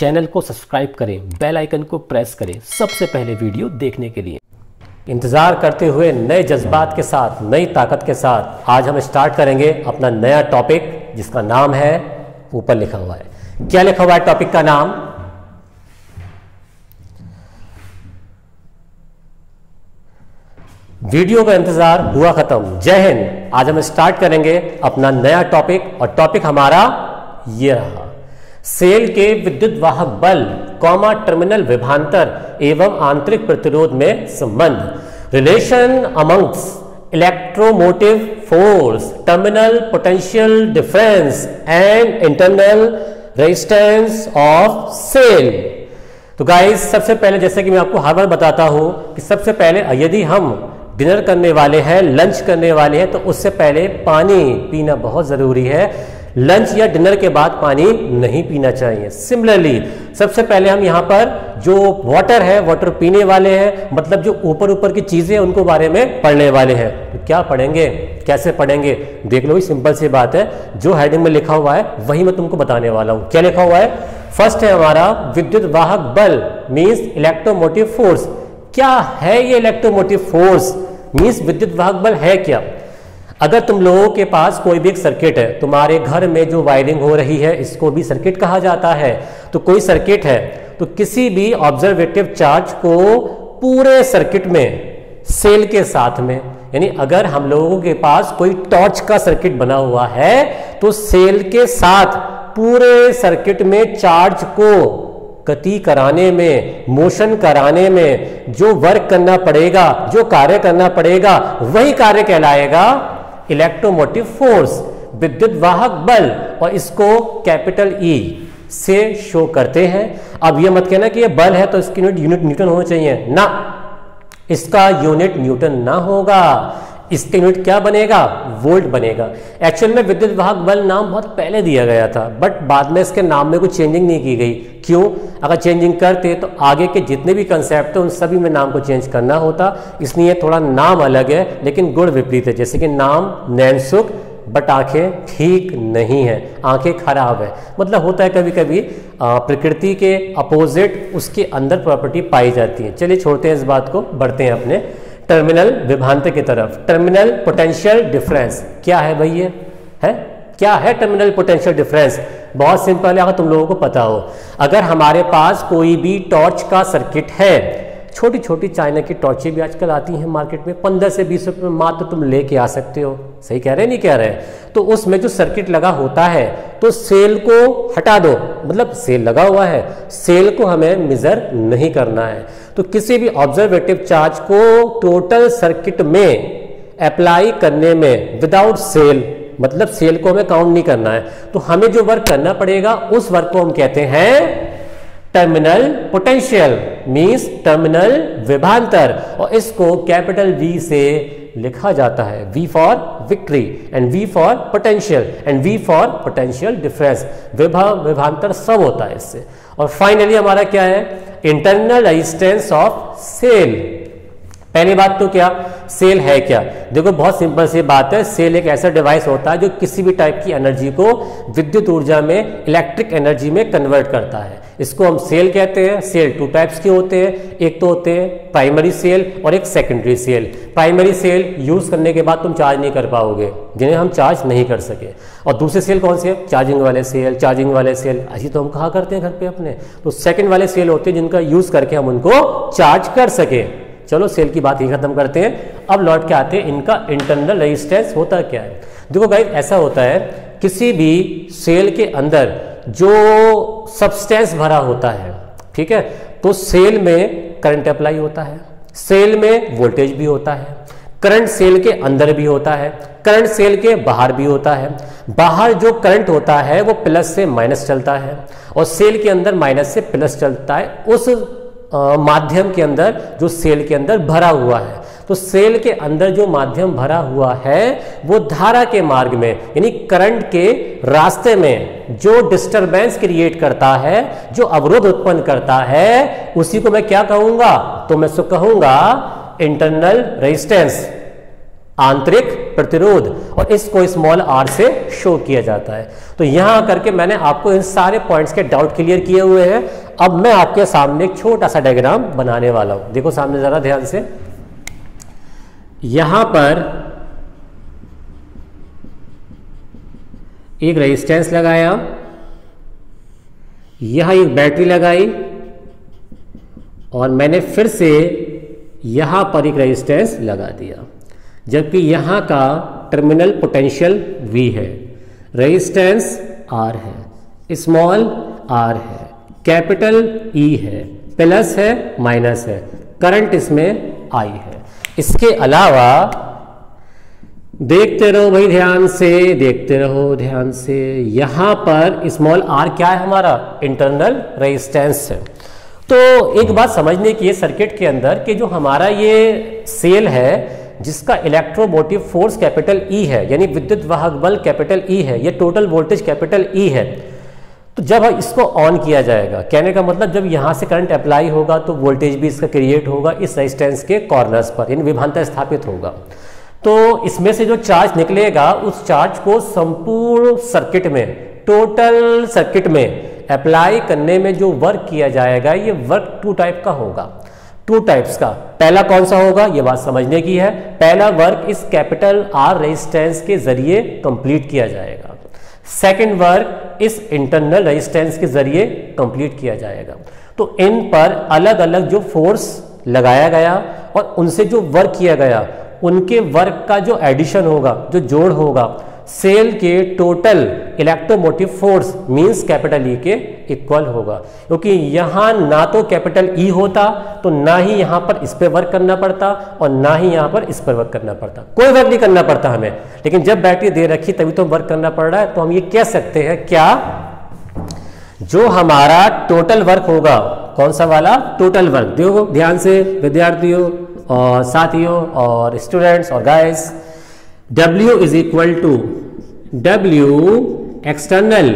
Channel को subscribe करें, bell icon को प्रेस करें सबसे पहले वीडियो देखने के लिए। इंतज़ार करते हुए नए जज्बात के साथ, नई ताकत के साथ आज हम स्टार्ट करेंगे अपना नया टॉपिक, जिसका नाम है, ऊपर लिखा हुआ है। क्या लिखा हुआ है टॉपिक का नाम? वीडियो का इंतज़ार हुआ खत्म। जय हिंद। आज हम स्टार्ट करेंगे अपना नया टॉपिक, और टॉपिक हमारा ये रहा। सेल के विद्युत वाहक बल कॉमा टर्मिनल विभांतर एवं आंतरिक प्रतिरोध में संबंध। Relation amongst electromotive force terminal potential difference and internal resistance of cell तो गाइस सबसे पहले जैसे कि मैं आपको हर बार बताता हूँ कि सबसे पहले यदि हम डिनर करने वाले हैं लंच करने वाले हैं तो उससे पहले पानी पीना बहुत ज़रूरी है। लंच या डिनर के बाद पानी नहीं पीना चाहिए। सिमिलरली सबसे पहले हम यहाँ पर जो वाटर है वाटर पीने वाले हैं मतलब जो ऊपर ऊपर की चीज़ें हैं, उनको बारे में पढ़ने वाले हैं। तो क्या पढ़ेंगे? कैसे पढ़ेंगे? देख लो सिंपल सी बात है। जो हेडिंग में लिखा हुआ है, वही मैं तुमको बताने वाला हूँ। क्या लिखा हुआ है? फ़र्स्ट है हमारा, विद्युत वाहक बल मीन्स इलेक्ट्रोमोटिव फोर्स क्या है ये इलेक्ट्रोमोटिव फोर्स मीन्स विद्युत वाहक बल है क्या? अगर तुम लोगों के पास कोई भी एक सर्किट है, तुम्हारे घर में जो वायरिंग हो रही है, इसको भी सर्किट कहा जाता है। तो कोई सर्किट है तो किसी भी ऑब्जर्वेटिव चार्ज को पूरे सर्किट में सेल के साथ में, यानी अगर हम लोगों के पास कोई टॉर्च का सर्किट बना हुआ है तो सेल के साथ पूरे सर्किट में चार्ज को गति कराने में मोशन कराने में, जो वर्क करना पड़ेगा, जो कार्य करना पड़ेगा, वही कार्य कहलाएगा इलेक्ट्रोमोटिव फोर्स विद्युत वाहक बल और इसको कैपिटल ई e से शो करते हैं। अब यह मत कहना कि यह बल है तो इसकी यूनिट यूनिट न्यूटन होना चाहिए। ना, इसका यूनिट न्यूटन ना होगा। इसके यूनिट क्या बनेगा? वोल्ट बनेगा। एक्चुअल में विद्युत वाहक बल नाम बहुत पहले दिया गया था बट बाद में इसके नाम में कुछ चेंजिंग नहीं की गई। क्यों? अगर चेंजिंग करते तो आगे के जितने भी कंसेप्ट उन सभी में नाम को चेंज करना होता। इसलिए थोड़ा नाम अलग है, लेकिन गुण विपरीत है। जैसे कि नाम नैनसुख बट आँखें ठीक नहीं है। आँखें खराब है। मतलब होता है कभी कभी प्रकृति के अपोजिट उसके अंदर प्रॉपर्टी पाई जाती है। चलिए छोड़ते हैं इस बात को, बढ़ते हैं अपने। टर्मिनल विभांतर की तरफ़। टर्मिनल पोटेंशियल डिफरेंस क्या है भाई ये? है? क्या है टर्मिनल पोटेंशियल डिफरेंस बहुत सिंपल है, अगर तुम लोगों को पता हो। अगर हमारे पास कोई भी टॉर्च का सर्किट है छोटी छोटी चाइना की टॉर्चें भी आजकल आती हैं मार्केट में। पंद्रह से बीस रुपये में मात्र तुम लेके आ सकते हो। सही कह रहे नहीं कह रहे तो उसमें जो सर्किट लगा होता है तो सेल को हटा दो। मतलब सेल लगा हुआ है। सेल को हमें मिजर नहीं करना है। तो किसी भी ऑब्जर्वेटिव चार्ज को टोटल सर्किट में अप्लाई करने में विदाउट सेल मतलब सेल को हमें काउंट नहीं करना है। तो हमें जो वर्क करना पड़ेगा, उस वर्क को हम कहते हैं टर्मिनल पोटेंशियल मींस टर्मिनल विभांतर और इसको कैपिटल वी से लिखा जाता है। V for victory and V for potential and V for potential difference विभव विभांतर सब होता है इससे। और फाइनली हमारा क्या है? इंटरनल रेजिस्टेंस ऑफ़ सेल पहली बात तो क्या? सेल है क्या? देखो, बहुत सिंपल सी बात है। सेल एक ऐसा डिवाइस होता है जो किसी भी टाइप की एनर्जी को विद्युत ऊर्जा में इलेक्ट्रिक एनर्जी में कन्वर्ट करता है। इसको हम सेल कहते हैं, सेल टू टाइप्स के होते हैं, एक तो होते हैं प्राइमरी सेल और एक secondary cell. Primary cell use करने के बाद तुम चार्ज नहीं कर पाओगे, जिन्हें हम चार्ज नहीं कर सके। और दूसरे सेल कौन से चार्जिंग वाले सेल चार्जिंग वाले सेल। ऐसी तो हम कहा करते हैं घर पे अपने? तो सेकेंड वाले सेल होते हैं जिनका यूज़ करके हम उनको चार्ज कर सके। चलो सेल की बात ही खत्म करते हैं। अब लौट के आते हैं, इनका इंटरनल रेजिस्टेंस होता क्या है? देखो गाइस ऐसा होता है, किसी भी सेल के अंदर जो सब्सटेंस भरा होता है, ठीक है? तो सेल में करंट अप्लाई होता है सेल में वोल्टेज भी होता है करंट सेल के अंदर भी होता है करंट सेल के बाहर भी होता है। बाहर जो करंट होता है, वो प्लस से माइनस चलता है और सेल के अंदर माइनस से प्लस चलता है। उस माध्यम के अंदर जो सेल के अंदर भरा हुआ है। तो सेल के अंदर जो माध्यम भरा हुआ है, वो धारा के मार्ग में, यानी करंट के रास्ते में जो डिस्टरबेंस क्रिएट करता है, जो अवरोध उत्पन्न करता है, उसी को मैं क्या कहूँगा? तो मैं सो कहूँगा इंटरनल रेजिस्टेंस आंतरिक प्रतिरोध, और इसको स्मॉल आर से शो किया जाता है। तो यहाँ करके मैंने आपको इन सारे पॉइंट्स के डाउट क्लियर किए हुए हैं। अब मैं आपके सामने एक छोटा सा डायग्राम बनाने वाला हूँ। देखो सामने जरा ध्यान से। यहाँ पर एक रेजिस्टेंस लगाया। यहाँ एक बैटरी लगाई। और मैंने फिर से यहाँ पर एक रेजिस्टेंस लगा दिया। जबकि यहाँ का टर्मिनल पोटेंशियल V है। रेजिस्टेंस R है। स्मॉल r है। कैपिटल ई है, प्लस है, माइनस है, करंट इसमें आई है। इसके अलावा देखते रहो भाई ध्यान से, देखते रहो ध्यान से, यहाँ पर स्मॉल आर क्या है हमारा? इंटरनल रेजिस्टेंस है। तो एक बात समझने की है सर्किट के अंदर कि जो हमारा ये सेल है, जिसका इलेक्ट्रोमोटिव फोर्स कैपिटल ई है, यानी विद्युत वाहक बल कैपिटल ई है, ये टोटल वोल्टेज कैपिटल ई है तो जब इसको ऑन किया जाएगा, कहने का मतलब जब यहाँ से करंट अप्लाई होगा तो वोल्टेज भी इसका क्रिएट होगा इस रेजिस्टेंस के कॉर्नर्स पर, यानी विभानता स्थापित होगा। तो इसमें से जो चार्ज निकलेगा, उस चार्ज को संपूर्ण सर्किट में टोटल सर्किट में अप्लाई करने में जो वर्क किया जाएगा, ये वर्क टू टाइप का होगा। टू टाइप्स का। पहला कौन सा होगा? ये बात समझने की है। पहला वर्क इस कैपिटल आर रेजिस्टेंस के ज़रिए कंप्लीट किया जाएगा। सेकंड वर्क इस इंटरनल रेजिस्टेंस के ज़रिए कंप्लीट किया जाएगा। तो इन पर अलग अलग जो फोर्स लगाया गया और उनसे जो वर्क किया गया, उनके वर्क का जो एडिशन होगा, जो जोड़ होगा सेल के total electromotive force means capital E के इक्वल होगा। क्योंकि यहाँ ना तो कैपिटल ई e होता तो ना ही यहाँ पर इस पर वर्क करना पड़ता और ना ही यहाँ पर इस पर वर्क करना पड़ता। कोई वर्क नहीं करना पड़ता हमें। लेकिन जब बैटरी दे रखी, तभी तो वर्क करना पड़ रहा है। तो हम ये कह सकते हैं, क्या जो हमारा टोटल वर्क होगा, कौन सा वाला? टोटल वर्क देखो, ध्यान से, विद्यार्थियों और साथियों और स्टूडेंट्स और guys W is equal to W external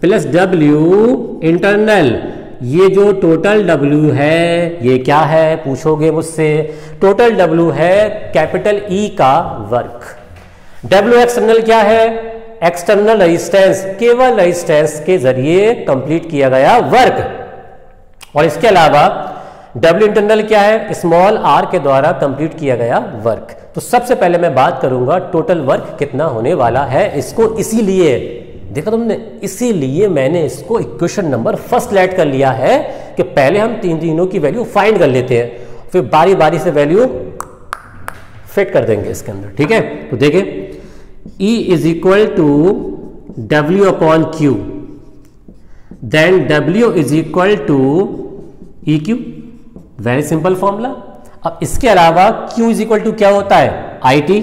plus W internal ये जो टोटल W है, ये क्या है? पूछोगे मुझसे। टोटल W है कैपिटल E का वर्क W एक्सटर्नल क्या है? एक्सटर्नल रेजिस्टेंस केवल रेजिस्टेंस के ज़रिए कंप्लीट किया गया वर्क और इसके अलावा डब्ल्यू इंटरनल क्या है? स्मॉल आर के द्वारा कंप्लीट किया गया वर्क तो सबसे पहले मैं बात करूँगा टोटल वर्क कितना होने वाला है इसको इसीलिए। देखा तुमने? इसीलिए मैंने इसको इक्वेशन नंबर फ़र्स्ट लेट कर लिया है कि पहले हम तीन तीनों की वैल्यू फाइंड कर लेते हैं, फिर बारी बारी से वैल्यू फिट कर देंगे इसके अंदर, ठीक है? तो देखें E is equal to W upon Q then W is equal to E Q very simple formula अब इसके अलावा Q इज़ इक्वल टू क्या होता है? I T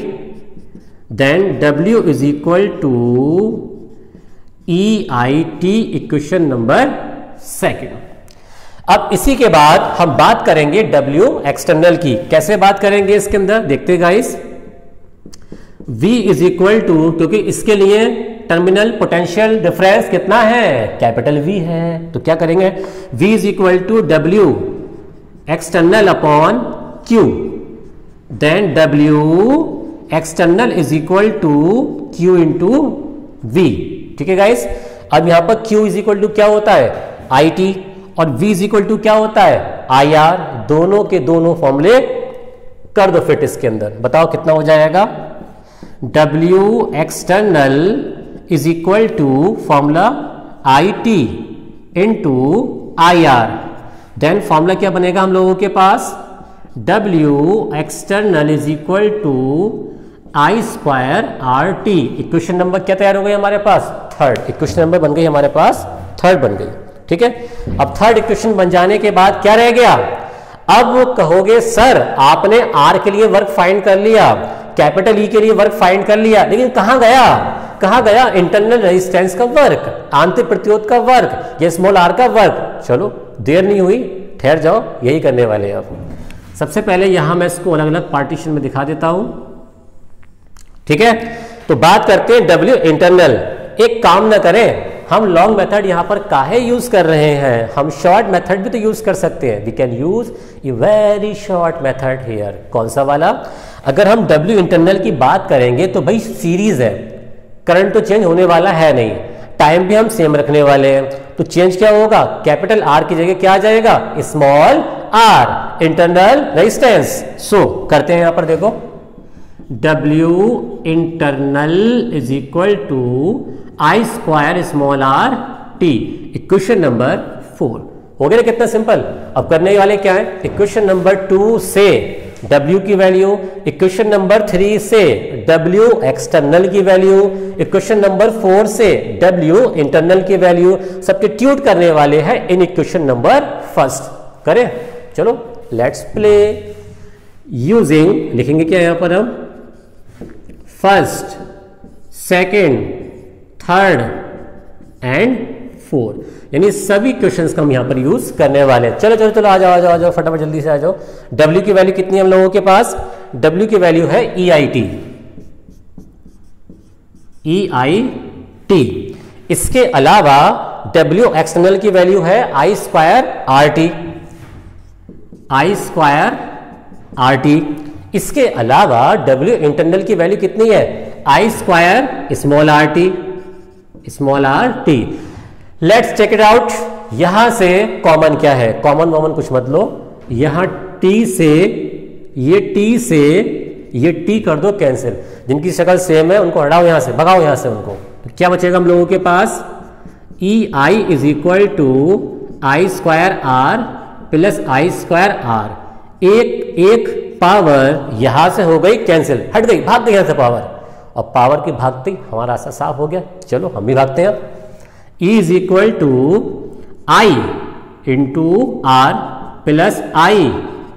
then W is equal to E I T equation number second अब इसी के बाद हम बात करेंगे W एक्सटर्नल की। कैसे बात करेंगे इसके अंदर? देखते guys V is equal to क्योंकि इसके लिए टर्मिनल पोटेंशियल डिफरेंस कितना है? कैपिटल V है। तो क्या करेंगे? V is equal to W external upon q. Then w external is equal to q into v. ठीक है गाइस अब यहाँ पर q इज़ इक्वल टू क्या होता है? आई टी और v इज़ इक्वल टू क्या होता है? आई आर दोनों के दोनों फॉर्मूले कर दो फिट इसके अंदर। बताओ कितना हो जाएगा? W external is equal to formula I T into I R then formula क्या बनेगा हम लोगों के पास? W external is equal to I square R T equation number क्या तैयार हो गई हमारे पास? थर्ड इक्वेशन नंबर बन गई हमारे पास? थर्ड बन गई। ठीक है? अब थर्ड इक्वेशन बन जाने के बाद क्या रह गया? अब कहोगे, सर, आपने आर के लिए वर्क फाइंड कर लिया। कैपिटल ई e के लिए वर्क फाइंड कर लिया। लेकिन कहाँ गया? कहा गया? इंटरनल रेजिस्टेंस का वर्क आंतरिक प्रतिरोध का वर्क या स्मॉल आर का वर्क चलो, देर नहीं हुई, ठहर जाओ, यही करने वाले अब सबसे पहले यहाँ मैं इसको अलग अलग पार्टीशन में दिखा देता हूँ। ठीक है? तो बात करते हैं डब्ल्यू इंटरनल एक काम ना करें, हम लॉन्ग मेथड यहाँ पर काहे यूज़ कर रहे हैं? हम शॉर्ट मेथड भी तो यूज़ कर सकते हैं। We can use a very short method here कौन सा वाला? अगर हम डब्ल्यू इंटरनल की बात करेंगे तो भाई सीरीज़ है। करंट तो चेंज होने वाला है नहीं। टाइम भी हम सेम रखने वाले हैं। तो चेंज क्या होगा? कैपिटल आर की जगह क्या आ जाएगा? Small R internal resistance so करते हैं यहाँ पर देखो। W internal is equal to I square small R T equation number four हो गया ना कितना सिंपल अब करने वाले क्या है? इक्वेशन नंबर टू से W की वैल्यू इक्वेशन नंबर थ्री से W एक्सटर्नल की वैल्यू इक्वेशन नंबर फोर से W इंटरनल की वैल्यू सब्सटीट्यूट करने वाले हैं इन इक्वेशन नंबर फ़र्स्ट करें? चलो लेट्स प्ले यूजिंग लिखेंगे क्या यहाँ पर हम? First second third and four यानी सभी क्वेश्चंस का हम यहाँ पर यूज़ करने वाले हैं। चलो चलो चलो, आ जाओ आ जाओ आ जाओ, फटाफट जल्दी से आ जाओ। डब्ल्यू की वैल्यू कितनी हम लोगों के पास? डब्ल्यू की वैल्यू है ई I T E I T इसके अलावा डब्ल्यू एक्सटर्नल की वैल्यू है I square R T I square R T इसके अलावा डब्ल्यू इंटरनल की वैल्यू कितनी है? I square small R T small R T let's check it out यहाँ से कॉमन क्या है? कॉमन वॉमन कुछ मत लो। यहाँ टी से, ये टी से, ये टी कर दो कैंसिल जिनकी शक्ल सेम है, उनको हटाओ यहाँ से, भगाओ यहाँ से उनको। तो क्या बचेगा हम लोगों के पास? E I is equal to I square R plus I square R एक एक पावर यहाँ से हो गई कैंसिल हट गई, भाग गई यहाँ से पावर और पावर की भागते हमारा रास्ता साफ़ हो गया। चलो, हम भी भागते हैं is equal to I into R plus I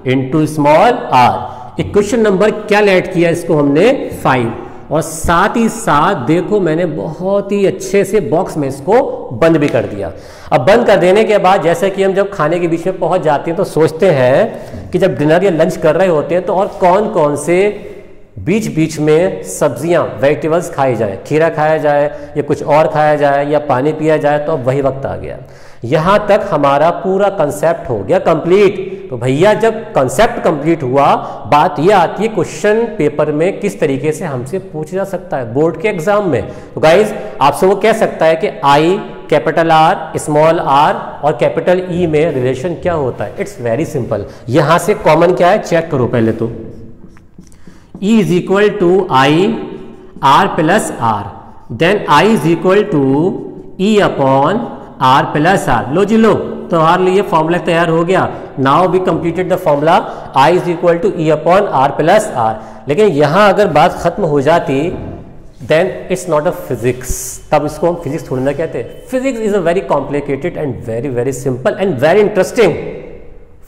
into small R equation number क्या लेट किया इसको हमने? फाइव और साथ ही साथ देखो मैंने बहुत ही अच्छे से बॉक्स में इसको बंद भी कर दिया। अब बंद कर देने के बाद जैसे कि हम जब खाने के बीच में पहुँच जाते हैं तो सोचते हैं कि जब डिनर या लंच कर रहे होते हैं तो और कौन कौन से बीच बीच में सब्ज़ियाँ वेजिटेबल्स खाई जाए। खीरा खाया जाए या कुछ और खाया जाए या पानी पिया जाए तो अब वही वक्त आ गया। यहाँ तक हमारा पूरा कंसेप्ट हो गया कंप्लीट तो भैया, जब कंसेप्ट कंप्लीट हुआ, बात यह आती है क्वेश्चन पेपर में किस तरीके से हमसे पूछा जा सकता है। बोर्ड के एग्ज़ाम में। तो गाइज़ आपसे वो कह सकता है कि I capital R small R और कैपिटल ई e में रिलेशन क्या होता है? इट्स वेरी सिंपल यहाँ से कॉमन क्या है? चेक करो पहले तो। E is equal to I, R plus R. Then I is equal to E upon R plus R. लो जी, लो। तो हमारे लिए फॉर्मूला तैयार हो गया। Now we completed the formula I is equal to E upon R plus R लेकिन यहाँ अगर बात खत्म हो जाती then it's not a physics तब इसको हम फिजिक्स थोड़ी ना कहते। Physics is a very complicated and very very simple and very interesting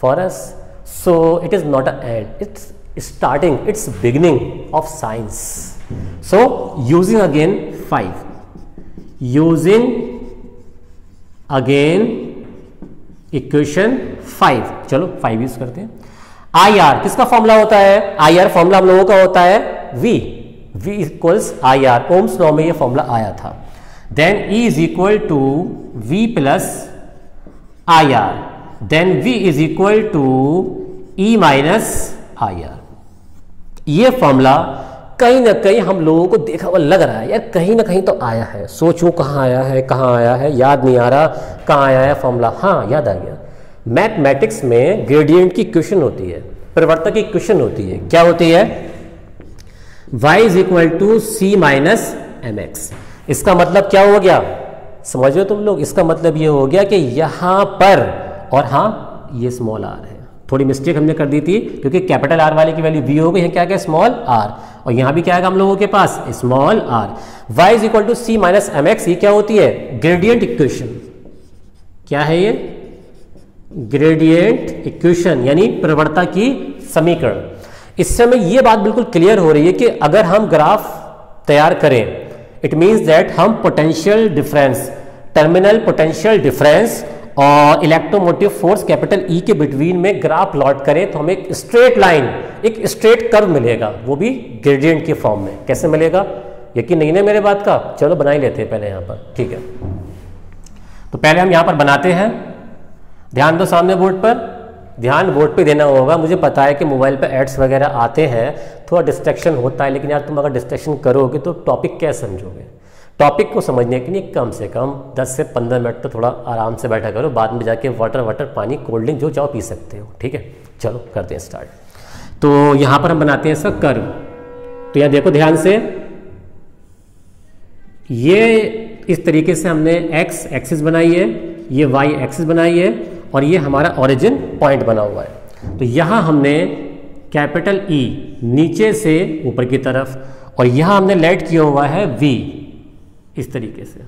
for us so it is not a and it's starting, its beginning of science. So, using again 5 using again equation 5 चलो 5 use करते हैं. I R किसका formula होता है? I R formula हम लोगों का होता है V V equals I R Ohm's law में ये फॉर्मूला आया था. Then E is equal to V plus I R then V is equal to E minus I R ये फॉर्मूला कहीं ना कहीं हम लोगों को देखा हुआ लग रहा है, यार कहीं ना कहीं तो आया है। सोचूं कहाँ आया है, कहाँ आया है, याद नहीं आ रहा कहाँ आया है फॉर्मूला हाँ याद आ गया। मैथमेटिक्स में ग्रेडियंट की क्वेश्चन होती है, परिवर्तक की क्वेश्चन होती है। क्या होती है? Y is equal to C minus M X इसका मतलब क्या हो गया? समझ तुम लोग? इसका मतलब ये हो गया कि यहाँ पर, और हाँ ये स्मॉल आर है। थोड़ी मिस्टेक हमने कर दी थी, क्योंकि कैपिटल आर वाले की वैल्यू वी हो गई है, क्या क्या? स्मॉल आर और यहाँ भी क्या है हम लोगों के पास? Small R Y is equal to C minus M X ये क्या होती है? ग्रेडियंट इक्वेशन क्या है ये? ग्रेडियंट इक्वेशन यानी प्रवणता की समीकरण। इससे हमें यह बात बिल्कुल क्लियर हो रही है कि अगर हम ग्राफ तैयार करें इट मीन्स दैट हम potential difference terminal potential difference और इलेक्ट्रोमोटिव फोर्स कैपिटल ई के बिटवीन में ग्राफ प्लॉट करें तो हमें एक स्ट्रेट लाइन एक स्ट्रेट कर्व मिलेगा, वो भी ग्रेडियंट के फॉर्म में। कैसे मिलेगा? यकीन नहीं है मेरे बात का? चलो बना ही लेते हैं पहले यहाँ पर, ठीक है। तो पहले हम यहाँ पर बनाते हैं। ध्यान दो सामने बोर्ड पर। ध्यान बोर्ड पे देना होगा, मुझे पता है कि मोबाइल पे एड्स वगैरह आते हैं, थोड़ा डिस्ट्रैक्शन होता है, लेकिन यार तुम अगर डिस्ट्रैक्शन करोगे तो टॉपिक क्या समझोगे? टॉपिक को समझने के लिए कम से कम 10 से 15 मिनट तो थोड़ा आराम से बैठा करो बाद में जाके वाटर वाटर पानी कोल्ड ड्रिंक जो चाहो पी सकते हो ठीक है? चलो करते हैं स्टार्ट तो यहाँ पर हम बनाते हैं इसका कर्व तो यहाँ देखो ध्यान से ये इस तरीके से हमने एक्स एक्सिस बनाई है ये वाई एक्सिस बनाई है और ये हमारा ओरिजिन पॉइंट बना हुआ है. तो यहाँ हमने कैपिटल ई e, नीचे से ऊपर की तरफ़ और यहाँ हमने लेट किया हुआ है वी इस तरीके से।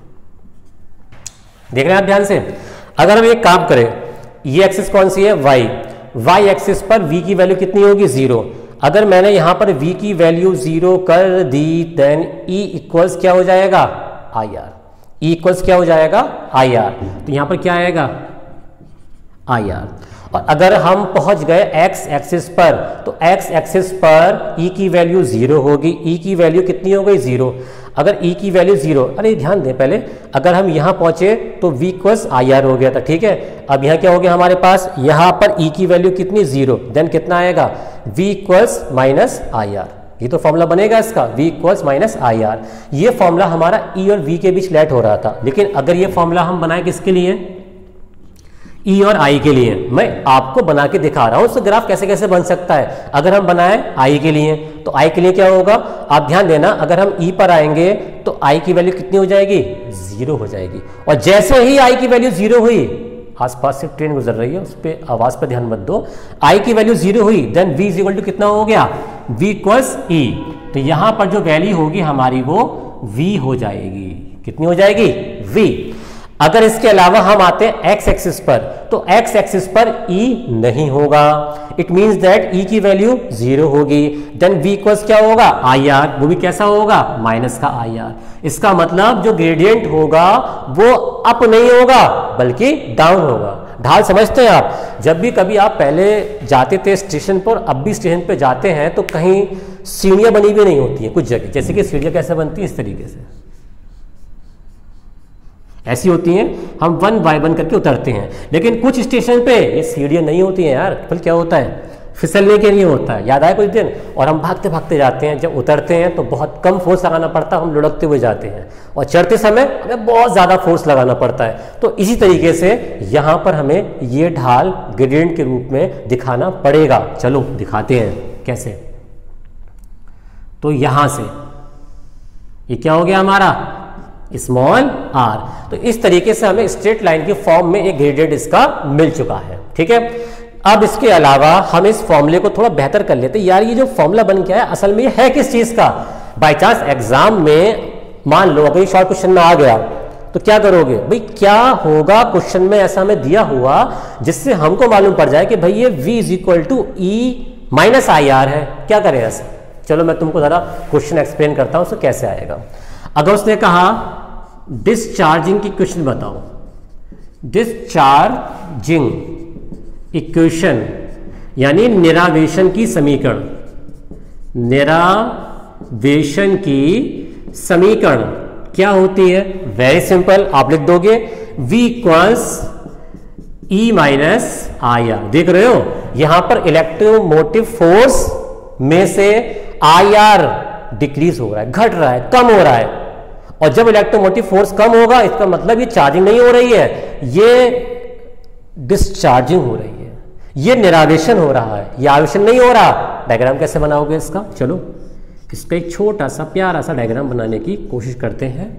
देख रहे हैं आप ध्यान से? अगर हम एक काम करें, ये एक्सिस कौन सी है? वाई वाई एक्सिस पर वी की वैल्यू कितनी होगी? ज़ीरो अगर मैंने यहाँ पर v की वैल्यू ज़ीरो कर दी देन e इक्वल्स क्या हो जाएगा? आई आर ई इक्वल्स क्या हो जाएगा? आई आर तो यहाँ पर क्या आएगा? आई आर और अगर हम पहुँच गए x एक्सिस पर तो x एक्सिस पर e की वैल्यू ज़ीरो होगी। e की वैल्यू कितनी हो गई? ज़ीरो अगर ई e की वैल्यू ज़ीरो अरे ध्यान दें पहले, अगर हम यहाँ पहुँचे तो वी क्वस आई आर हो गया था, ठीक है? अब यहाँ क्या हो गया हमारे पास? यहाँ पर ई e की वैल्यू कितनी? ज़ीरो देन कितना आएगा? V equals minus I R ये तो फॉर्मूला बनेगा इसका. V equals minus I R ये फॉर्मूला हमारा e और v के बीच लेट हो रहा था. लेकिन अगर ये फॉर्मूला हम बनाए किसके लिए? ई e और आई के लिए। मैं आपको बना के दिखा रहा हूँ उसका ग्राफ कैसे कैसे बन सकता है। अगर हम बनाए आई के लिए तो आई के लिए क्या होगा? आप ध्यान देना, अगर हम ई e पर आएँगे तो आई की वैल्यू कितनी हो जाएगी? ज़ीरो हो जाएगी। और जैसे ही आई की वैल्यू ज़ीरो हुई, आसपास से ट्रेन गुजर रही है, उस पर आवाज़ पर ध्यान मत दो। आई की वैल्यू ज़ीरो हुई देन वी इज़ टू कितना हो गया? वी इक्वल्स ई तो यहाँ पर जो वैल्यू होगी हमारी, वो वी हो जाएगी। कितनी हो जाएगी? वी अगर इसके अलावा हम आते हैं एक्स एक्सिस पर तो एक्स एक्सिस पर ई e नहीं होगा। इट मींस दैट ई की वैल्यू ज़ीरो होगी। देन वी इक्वल्स क्या होगा? आई आर वो भी कैसा होगा? माइनस का आई आर इसका मतलब जो ग्रेडियंट होगा, वो अप नहीं होगा, बल्कि डाउन होगा। ढाल समझते हैं आप? जब भी कभी आप पहले जाते थे स्टेशन पर, अब भी स्टेशन पर जाते हैं तो कहीं सीढ़ियाँ बनी हुई नहीं होती है कुछ जगह। जैसे कि सीढ़ियाँ कैसे बनती है? इस तरीके से। ऐसी होती हैं, हम वन बाय वन करके उतरते हैं। लेकिन कुछ स्टेशन पे ये सीढ़ियाँ नहीं होती हैं यार, फिर क्या होता है? फिसलने के लिए होता है। याद आए कुछ दिन? और हम भागते भागते जाते हैं, जब उतरते हैं तो बहुत कम फोर्स लगाना पड़ता है, हम लुढ़कते हुए जाते हैं। और चढ़ते समय हमें बहुत ज़्यादा फोर्स लगाना पड़ता है। तो इसी तरीके से यहाँ पर हमें ये ढाल ग्रेडियंट के रूप में दिखाना पड़ेगा। चलो, दिखाते हैं। कैसे? तो यहाँ से। ये क्या हो गया हमारा? स्मॉल आर तो इस तरीके से हमें स्ट्रेट लाइन के फॉर्म में एक ग्रेडियंट इसका मिल चुका है, ठीक है? अब इसके अलावा हम इस फॉर्मूले को थोड़ा बेहतर कर लेते यार, ये जो फॉर्मूला बन गया है, असल में ये है किस चीज़ का? बाई चांस एग्ज़ाम में मान लो अगर शॉर्ट क्वेश्चन में आ गया। तो क्या करोगे? भाई, क्या होगा क्वेश्चन में ऐसा हमें दिया हुआ, जिससे हमको मालूम पड़ जाए कि भाई, ये v is equal to E minus I R है। क्या करें ऐसा? चलो, मैं तुमको जरा क्वेश्चन एक्सप्लेन करता हूँ उसको कैसे आएगा। अगर उसने कहा डिस्चार्जिंग की क्वेश्चन बताओ। डिस्चार्जिंग इक्वेशन यानी निरावेशन की समीकरण। निरावेशन की समीकरण क्या होती है? वेरी सिंपल आप लिख दोगे, v equals E minus I R देख रहे हो? यहाँ पर इलेक्ट्रोमोटिव फोर्स में से आई आर डिक्रीज हो रहा है, घट रहा है, कम हो रहा है। और जब इलेक्ट्रोमोटिव फोर्स कम होगा, इसका मतलब ये चार्जिंग नहीं हो रही है, ये डिस्चार्जिंग हो रही है, ये निरावेशन हो रहा है, ये आवेशन नहीं हो रहा। डायग्राम कैसे बनाओगे इसका? चलो इसका एक छोटा सा प्यारा सा डायग्राम बनाने की कोशिश करते हैं।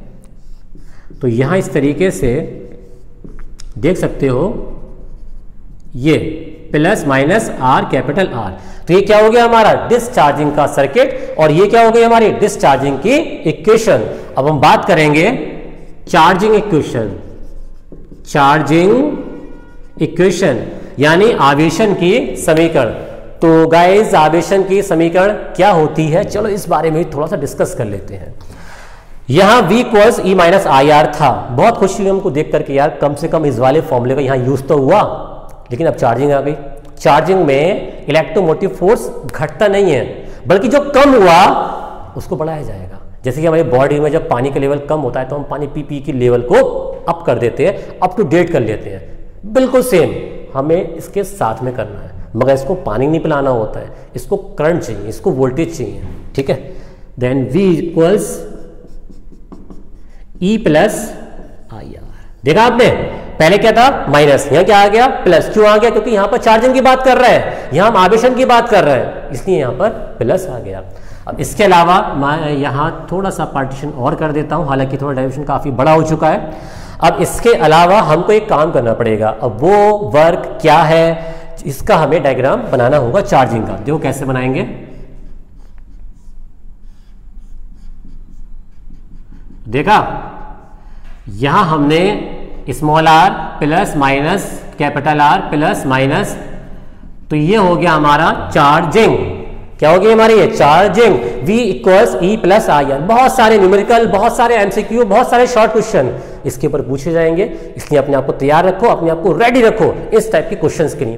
तो यहाँ इस तरीके से देख सकते हो, ये plus minus R capital R. तो ये क्या हो गया हमारा? डिस्चार्जिंग का सर्किट और ये क्या हो गई हमारी? डिस्चार्जिंग की इक्वेशन अब हम बात करेंगे चार्जिंग इक्वेशन चार्जिंग इक्वेशन यानी आवेशन की समीकरण। तो गाइस आवेशन की समीकरण क्या होती है? चलो इस बारे में थोड़ा सा डिस्कस कर लेते हैं। यहाँ v equals E minus I R था। बहुत खुशी हुई हमको देख करके यार, कम से कम इस वाले फॉर्मूले का यहाँ यूज़ तो हुआ। लेकिन अब चार्जिंग आ गई। चार्जिंग में इलेक्ट्रोमोटिव फोर्स घटता नहीं है, बल्कि जो कम हुआ, उसको बढ़ाया जाएगा। जैसे कि हमारी बॉडी में जब पानी का लेवल कम होता है तो हम पानी पी पी की लेवल को अप कर देते हैं अप टू डेट कर लेते हैं। बिल्कुल सेम हमें इसके साथ में करना है। मगर इसको पानी नहीं पिलाना होता है, इसको करंट चाहिए, इसको वोल्टेज चाहिए, ठीक है? Then V equals E plus I R देखा आपने? पहले क्या था? माइनस। यहाँ क्या आ गया? प्लस। क्यों आ गया? क्योंकि यहाँ पर चार्जिंग की बात कर रहे हैं। यहाँ हम आवेशन की बात कर रहे हैं। इसलिए यहाँ पर प्लस आ गया। अब इसके अलावा मैं यहाँ थोड़ा सा पार्टीशन और कर देता हूँ। हालाँकि थोड़ा डायमेंशन काफ़ी बड़ा हो चुका है। अब इसके अलावा हमको एक काम करना पड़ेगा। अब वो वर्क क्या है? इसका हमें डायग्राम बनाना होगा चार्जिंग का। देखो कैसे बनाएँगे। देखा? यहाँ हमने small R plus minus capital R plus minus तो ये हो गया हमारा चार्जिंग क्या हो गया हमारी ये charging V equals E plus I R बहुत सारे न्यूमेरिकल बहुत सारे एमसीक्यू बहुत सारे शॉर्ट क्वेश्चन इसके ऊपर पूछे जाएँगे। इसलिए अपने आप को तैयार रखो, अपने आप को रेडी रखो इस टाइप के क्वेश्चन के लिए।